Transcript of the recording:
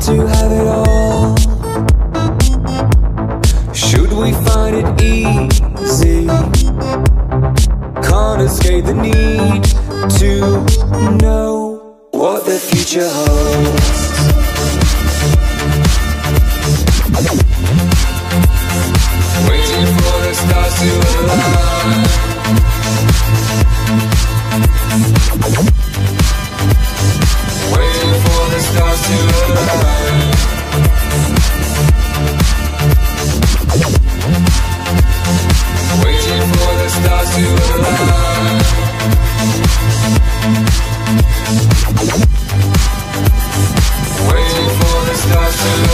to have it all? Should we find it easy? Can't escape the need to know what the future holds. Waiting for the stars to align Thank you.